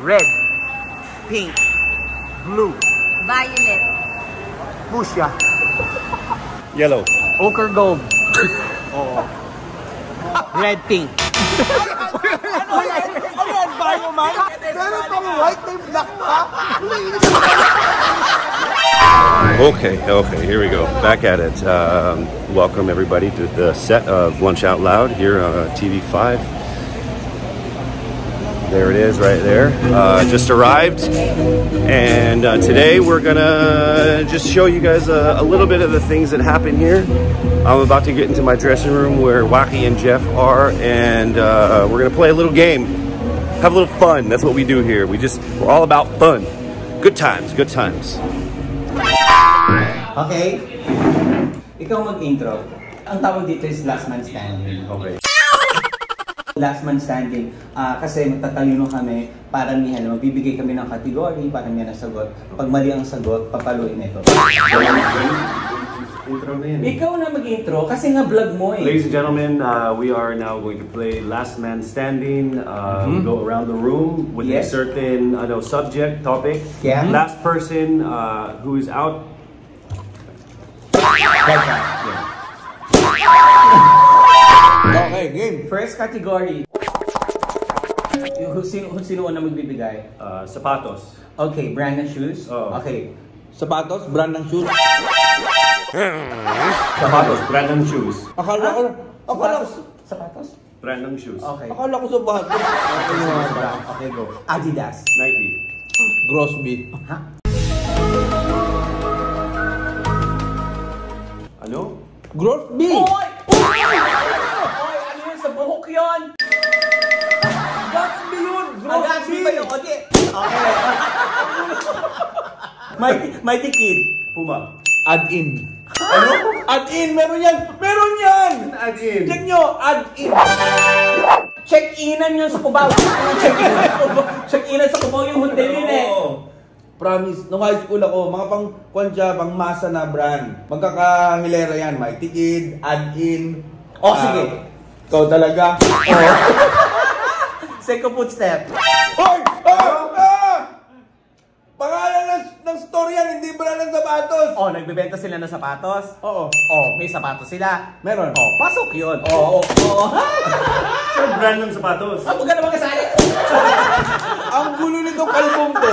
Red. Pink. Blue. Violet. Fuchsia. Yellow. Ochre gold. Oo. Red pink. Ano yan, bayo man? Meron pang white na black pa? Okay, okay, here we go. Back at it. Um, welcome everybody to the set of Lunch Out Loud here on uh, TV5. There it is, right there. Uh, just arrived, and uh, today we're gonna just show you guys a, a little bit of the things that happen here. I'm about to get into my dressing room where Wacky and Jeff are, and uh, we're gonna play a little game, have a little fun. That's what we do here. We just we're all about fun, good times, good times. Okay? Ikaw mag-intro. Ang tawag dito is last man standing. Okay. Last man standing. Ah, kasi magtatalino kami, paramihan, magbibigay kami ng kategory, paramihan ang sagot. Pag mali ang sagot, papaluin ito. Intro na yan. Ikaw na mag-intro kasi nga vlog mo eh. Ladies and gentlemen, uh, we are now going to play Last Man Standing. Uh, We go around the room with Yes. a certain uh, no, subject, topic. Yeah. Last person uh, who is out. Okay, game. First category. Yung who- sino, sino una magbibigay? Uh, sapatos. Okay, brand ng shoes. Oo. Okay. Sapatos, brand ng shoes. Sapatos, brand ng shoes. Akala ko, akala ko, Sapatos? Sapatos? Brand ng shoes. Okay. akala ko sapatos. Okay, go. Adidas. Nike. Grosby. Ha? Ano? Grosby! Oy! Ano yun? Sa buhok yun! Agatsby ba yun? Okay. Okay. Mighty, Mighty Kid. Puma. Add in. Ano? Add in! Meron yan! Meron yan! Add in. Check nyo! Add in! Check-inan yun sa Cubao. Check-inan sa Cubao. Check-inan sa Cubao yung hotel yun eh. Promise, nung high school ako, mga pang kwan siya, pang masa na brand. Magkakahilera yan. Mighty Kid, Add in. Oh, Ah, sige. Ikaw talaga. Oh. Second footstep. Hoy! Ah! Ah! Pangalan ng, ng story yan, hindi brand ng sapatos. Oh, nagbebenta sila ng sapatos. Oo. Oh, may sapatos sila. Meron. Oh, pasok yun. Oo. Oo. Ano brand ng sapatos? Ah, huwag ka naman kasali. Ang gulo nitong album to.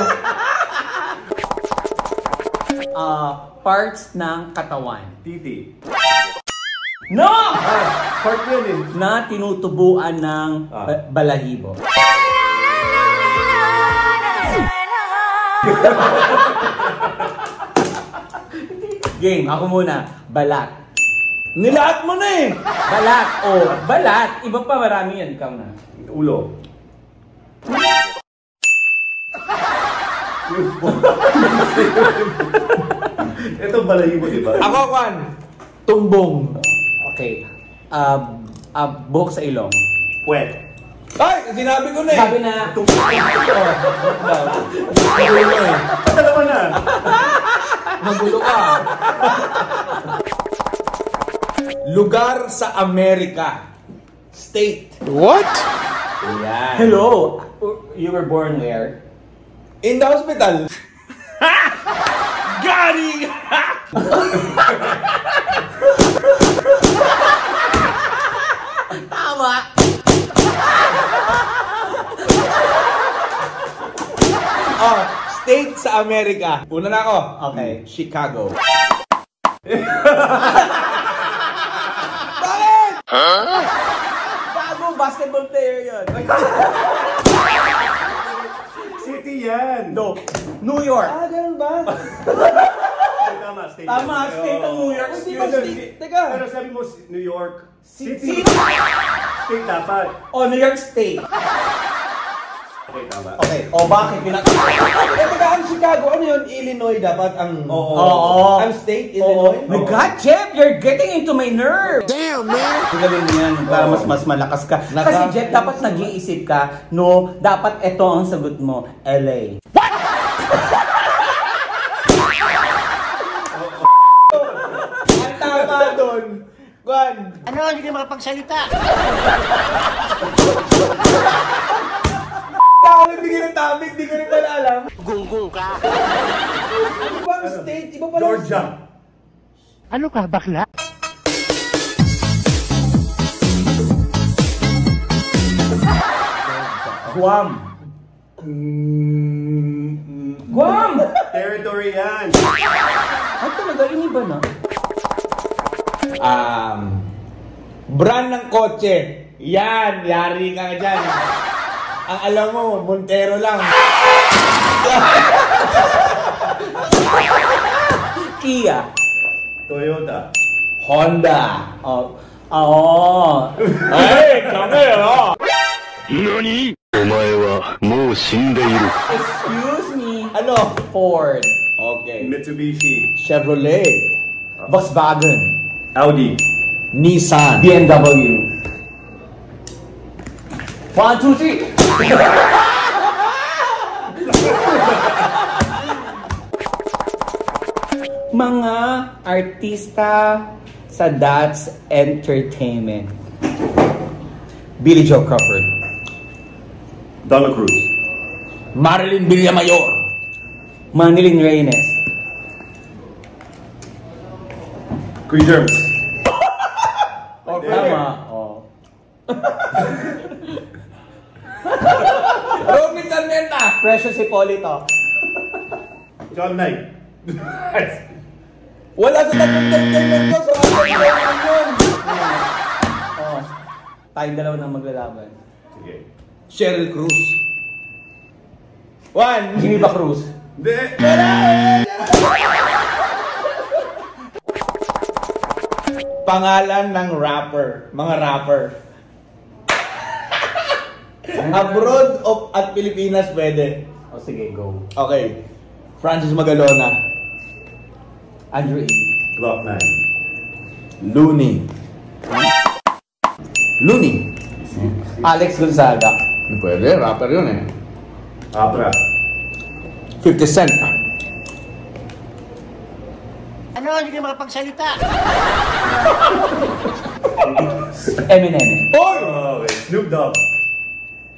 Ah, parts ng katawan. Titi. No! Ah, part yun eh. Na tinutubuan ng Ah. ba- balahibo. Game, ako muna. Balat. Nilahat mo na eh. Balat. Oh, balat. Iba pa marami yan. Ikaw na. Ulo. Ito balahibo, di ba? Ako, Kwan. Tumbong. Okay. Ah, ah, buhok sa ilong. Puwet. Ay, sinabi ko na eh. Sabi na, Magulo eh. Dalawa na. magulo ka. Lugar sa Amerika. State. Yan. Hello. You were born where? In the hospital. Tama. Oh, state sa Amerika. Una na ako. Okay. Chicago. Bakit? Bago, basketball player yun. City yan. No. New York. Ah, ganun ba? Tama, state. Tama, state ng New York. Hindi ba state? Teka. Pero sabi mo, New York City. City. State dapat. Oh, New York State. Okay, tama. Okay. Oh, bakit? Pinat- Eh, teka, ang Chicago, ano yun? Illinois dapat ang... Oo. Oo. Ang state. Illinois? My God, Jeff, you're getting into my nerve. Damn, man. Gawin mo yan para mas mas malakas ka. Kasi Jeff, dapat nag-iisip ka, no, dapat ito ang sagot mo, LA. Ang tama doon. Kwan. Ano, hindi ka makapagsalita. Ako nagbigay ng topic, di ko rin pala alam. Gunggong ka. Ibang state, iba pala. Georgia. Ano ka, bakla? Guam. Guam! Territory yan. Ay talaga, iniba na. Um, brand ng kotse. Yan, yari ka nga dyan. Ang alam mo, Montero lang. Kia. Toyota. Honda. Oh. Oo. Ay, kami, oh. Nani? Omae wa mou shindeiru. Excuse me. Ano? Ford. Okay. Mitsubishi. Chevrolet. Oh. Volkswagen. Audi. Nissan. BMW. One, two, three. Mga artista sa That's Entertainment. Billy Joe Crawford. Donna Cruz. Marilyn Villamayor. Manilyn Reynes. Chris Germs. Okay. Tama. Oh. Robin Sarmenta. Precious Hipolito. John Knight. Wala sa tatlong entertainment ko. So, ano yun? Oh. Tayong dalawa nang maglalaban. Sige. Cheryl Cruz. One. Jimmy ba Cruz? Hindi. Pangalan ng rapper. Mga rapper. Abroad of at Pilipinas pwede. O sige, go. Okay. Francis Magalona. Andrew A. Glock 9. Looney. Looney. Alex Gonzaga. Pwede, rapper yun eh. Abra. 50 Cent. Ano, hindi ka makapagsalita. Eminem. Oh, wait. Snoop Dogg.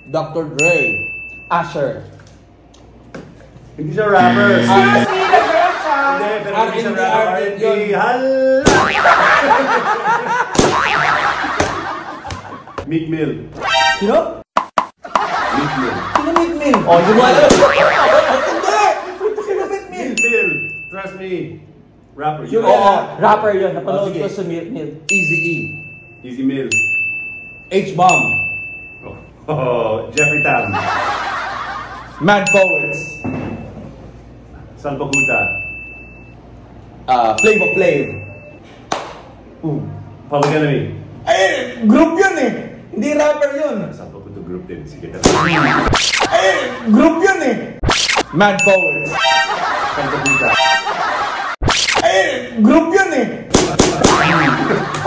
Dr. Dre. Asher. Hindi siya rapper. Ah, Hindi, pero hindi siya R&B, rapper. R&B yun. R&B. Hala! Meek Mill. Sino? Meek Mill. Sino Meek Mill? Oh, di mo alam. Hindi! Sino Meek Mill? Meek Mill. Trust me. Rapper. Yun You Oo, know. rapper yun. Oh, Napanood sige. ko sa Milk Milk. Easy E. Easy Mill. H-Bomb. Oh, Jeffrey Tam. Mad Poets. Salbakuta. Uh, Flavor Flav. Public Enemy. Eh, group yun eh. Hindi rapper yun. Salbakuta group din. Sige, tara. Eh, group yun eh. Mad Poets. Salbakuta. Eh, group yun eh.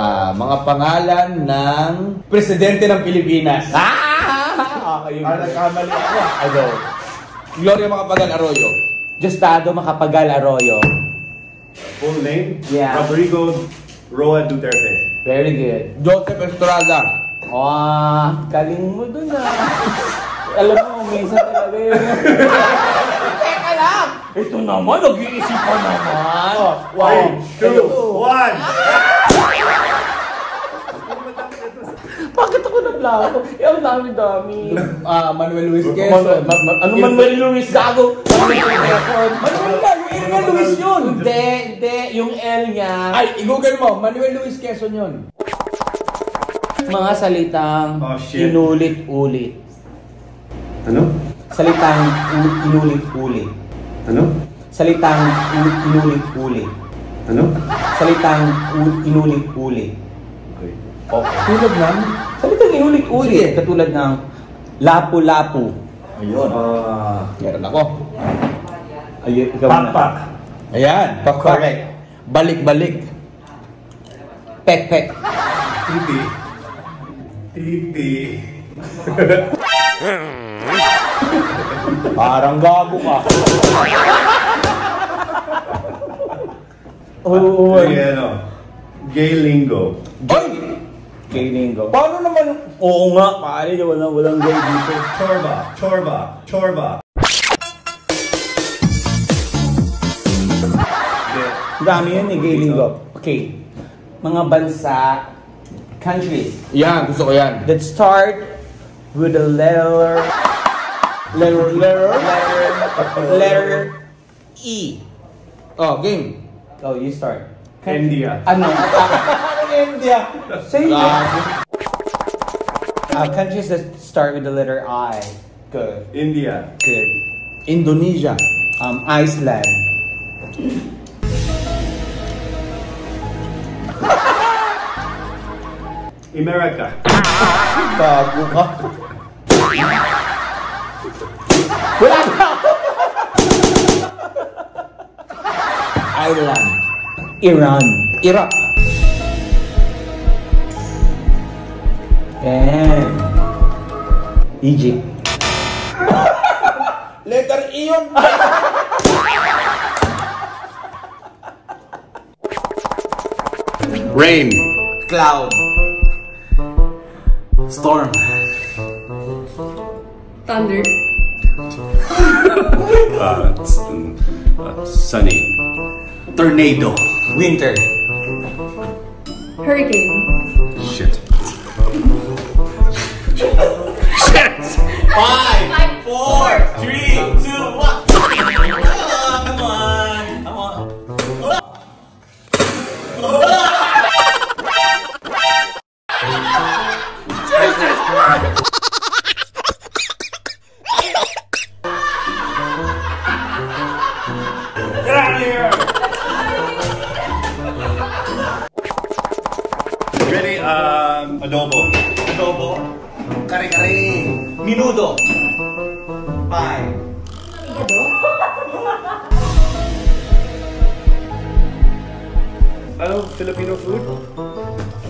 Ah, mga pangalan ng presidente ng Pilipinas. Ah! Okay, yun. Ah, nagkamali ako. Ano? Gloria Macapagal Arroyo. Justado Makapagal Arroyo. Full name? Yeah. Rodrigo Roa Duterte. Very good. Joseph Estrada. Ah, galing mo dun ah. Alam mo, minsan talaga yun. Teka lang! Ito naman, nag-iisip pa naman. Three, two, one. Naglako? Eh, ang dami-dami. Ah, Manuel Luis Man, Quezon. ma- ma- ano Manuel Luis gago? Manuel Quezon. Manuel? Yung Luis yun. Hindi, hindi. Yung L niya. Ay, i-google mo. Manuel Luis Quezon yun. Mga salitang Oh, shit. inulit-ulit. Ano? Salitang u- inulit-ulit. Ano? Salitang u- inulit-ulit. Ano? Salitang u- inulit-ulit. Okay. Okay. Tulad ng? Salitang inulit-ulit. Katulad ng lapu-lapu. Ayun. Ah, Meron ako. Ayun, ikaw na. Pakpak. Ayan. Correct. Balik-balik. Pek-pek. Titi. Titi. Parang gago ka. Oo, Ay, ano? Gay lingo. Oy! Gay lingo. Paano naman? Oo nga, pare, wala, walang gay dito. Chorba, chorba, chorba. Dami yun eh, gay lingo. Okay. Mga bansa, countries, Yan, gusto ko yan. that start with the letter, letter, letter, letter, letter E. Oh, game. Oh, you start. India. Ano? India. Say Ah. uh, countries that start with the letter I. Good. India. Good. Indonesia. Um, Iceland. America. Bago ka. Wala na! Ireland. Iran. Iraq. And Egypt. Letter E yun. Rain. Cloud. Storm. Thunder. Uh, s- uh, sunny. Tornado. Winter. Hurricane. Shit. Five, four, three, two, one. Come on, come on. Jesus Get out of here! Ready? Um, adobo. Minudo. Five. Ano? Filipino food?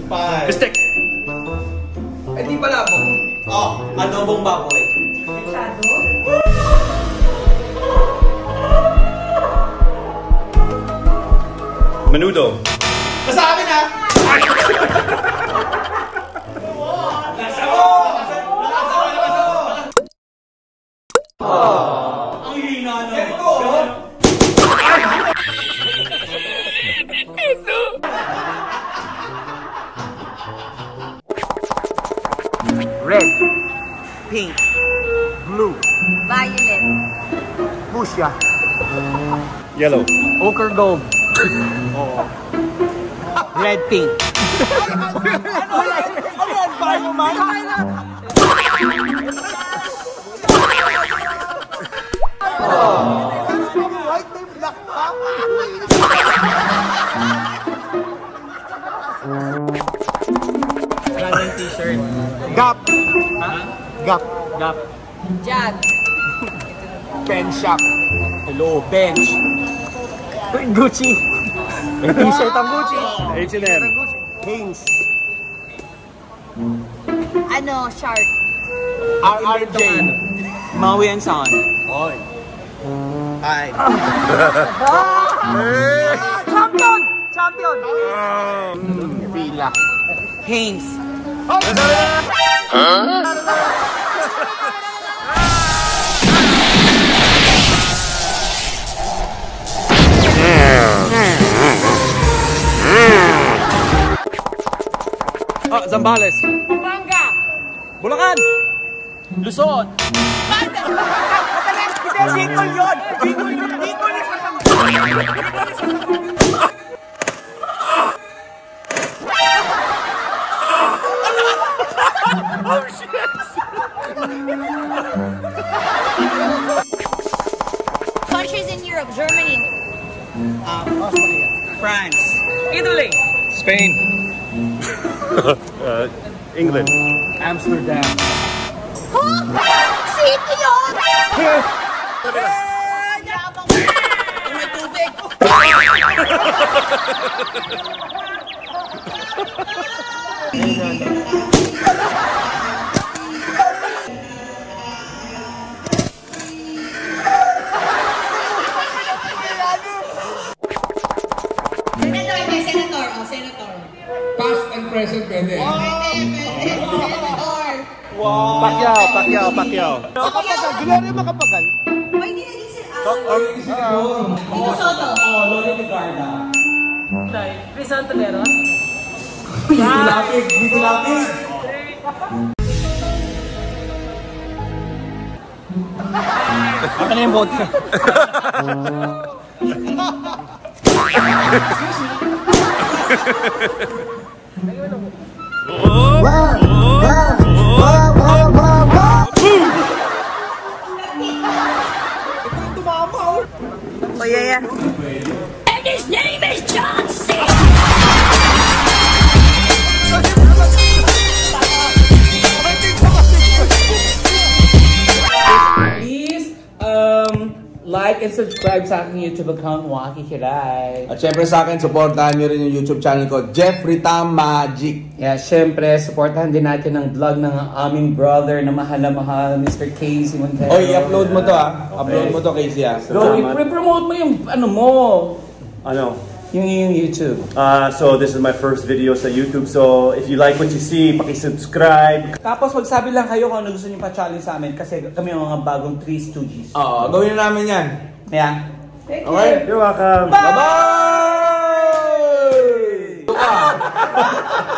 Five. Bistek. Eh, di pala po. Oh, adobong baboy. Menudo. Nasabi na! Lasa Fuchsia. Yellow. Ochre gold. Red pink. Gap. Gap. Gap. Jag. Pen shop. Hello, bench. Gucci. May t-shirt ang Gucci. H&M. Kings. Ano, shark. RRJ. Maui and Son. Ay. Champion! Champion! Villa. Haynes. Ah, Zambales. Pampanga. Bulacan. Luzon. Bicol yun! Bicol yun! Bicol yun! Countries in Europe. Germany. France. Italy. Spain. Uh, England. Amsterdam. Huh? City yun! Yabang mo. May tubig. Senator, may senator. And present pwede. Pacquiao, Pacquiao, Pacquiao. Makapagal. Gloria makapagal. Why did I listen out? Ito Soto. Oh, Lori Ricarda. Chris Antoneros. Dito lapit, dito lapit. Ano yung vodka? Oh, Thank you. Subscribe sa aking YouTube account, Waki Kiray. At syempre sa akin, supportahan nyo rin yung YouTube channel ko, Jeffrey Tam Magic. Yeah, syempre, supportahan din natin ang vlog ng aming brother na mahal na mahal, Mr. Casey Montero. Oy, i-upload mo to ah. Upload mo to, Casey ah. Bro, i-promote mo yung ano mo, Ano? yung, yung YouTube. Uh, so this is my first video sa YouTube. So if you like what you see, paki-subscribe. Tapos magsabi lang kayo kung ano gusto niyo pa-challenge sa amin kasi kami ang mga bagong 3 Stooges. Oo, gawin na namin yan. Yeah. Thank you. Okay. You're welcome. Bye-bye!